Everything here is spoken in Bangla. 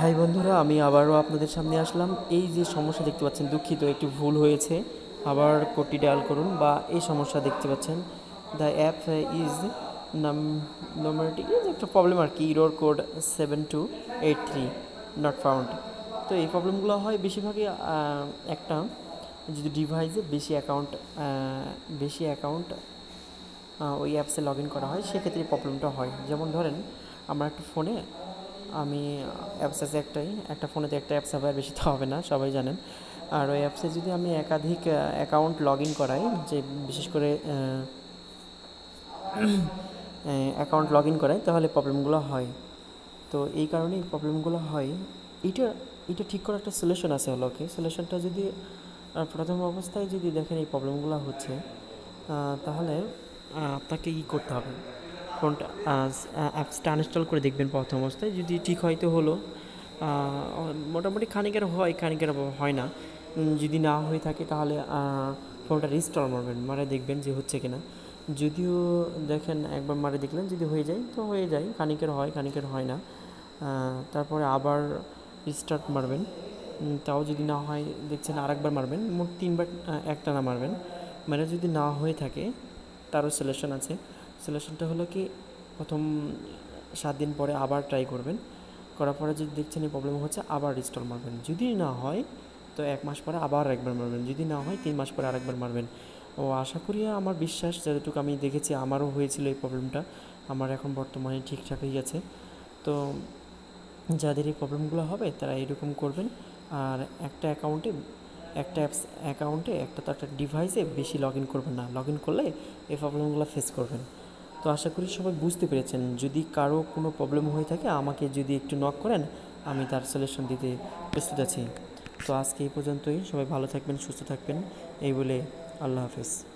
হাই বন্ধুরা, আমি আবারও আপনাদের সামনে আসলাম। এই যে সমস্যা দেখতে পাচ্ছেন, দুঃখিত, একটু ভুল হয়েছে। আবার কোডটি ডায়াল করুন বা এই সমস্যা দেখতে পাচ্ছেন। দ্য অ্যাপ ইজ নাম নম্বরটি একটা প্রবলেম আর কি error code seven two eight three not found তো এই প্রবলেমগুলো হয় বেশিরভাগই একটা যদি ডিভাইসে বেশি অ্যাকাউন্ট বেশি অ্যাকাউন্ট ওই অ্যাপসে লগ ইন করা হয়, সেক্ষেত্রে প্রবলেমটা হয়। যেমন ধরেন, আমার একটা ফোনে আমি অ্যাপস আছে একটাই, একটা ফোনেতে একটা অ্যাপস হবে, আর বেশি তো হবে না, সবাই জানেন। আর ওই অ্যাপসে যদি আমি একাধিক অ্যাকাউন্ট লগ ইন করাই, যে বিশেষ করে অ্যাকাউন্ট লগ ইন করাই, তাহলে প্রবলেমগুলো হয়। তো এই কারণে এই প্রবলেমগুলো হয়। এটা এটা ঠিক করার একটা সলিউশন আছে হলো কি সলিউশনটা যদি প্রথম অবস্থায় যদি দেখেন এই প্রবলেমগুলো হচ্ছে তাহলে আপনাকে ই করতে হবে। ফোনটা অ্যাপসটা আনইনস্টল করে দেখবেন প্রথম অবস্থায়। যদি ঠিক হয়তো হলো। মোটামুটি খানিকের হয় খানিকের হয় না। যদি না হয়ে থাকে তাহলে ফোনটা রিস্টল মারবেন, মারে দেখবেন যে হচ্ছে কিনা। যদিও দেখেন, একবার মারে দেখলেন যদি হয়ে যায় তো হয়ে যায়, খানিকের হয় খানিকের হয় না। তারপরে আবার রিস্টার্ট মারবেন। তাও যদি না হয়, দেখছেন আরেকবার মারবেন, মোট তিনবার একটানা মারবেন। মানে যদি না হয়ে থাকে, তারও সলিউশন আছে। সলিউশনটা হলো কি, প্রথম সাত দিন পরে আবার ট্রাই করবেন। করার পরে যদি দেখছেন এই প্রবলেম হচ্ছে, আবার রিস্টল মারবেন। যদি না হয়, তো এক মাস পরে আবার একবার মারবেন। যদি না হয়, তিন মাস পরে আরেকবার মারবেন। ও আশা করি আমার বিশ্বাস, যতটুকু আমি দেখেছি, আমারও হয়েছিল এই প্রবলেমটা আমার এখন বর্তমানে ঠিকঠাকই আছে। তো যাদের এই প্রবলেমগুলো হবে, তারা এরকম করবেন। আর একটা অ্যাকাউন্টে একটা অ্যাপস অ্যাকাউন্টে একটা তো একটা ডিভাইসে বেশি লগ ইন করবেন না। লগ ইন করলে এই প্রবলেমগুলো ফেস করবেন। তো আশা করি সবাই বুঝতে পেরেছেন। যদি কারও কোনো প্রবলেম হয়ে থাকে, আমাকে যদি একটু নক করেন, আমি তার সলিউশন দিতে প্রস্তুত আছি। তো আজকে এই পর্যন্তই। সবাই ভালো থাকবেন, সুস্থ থাকবেন। এই বলে আল্লাহ হাফেজ।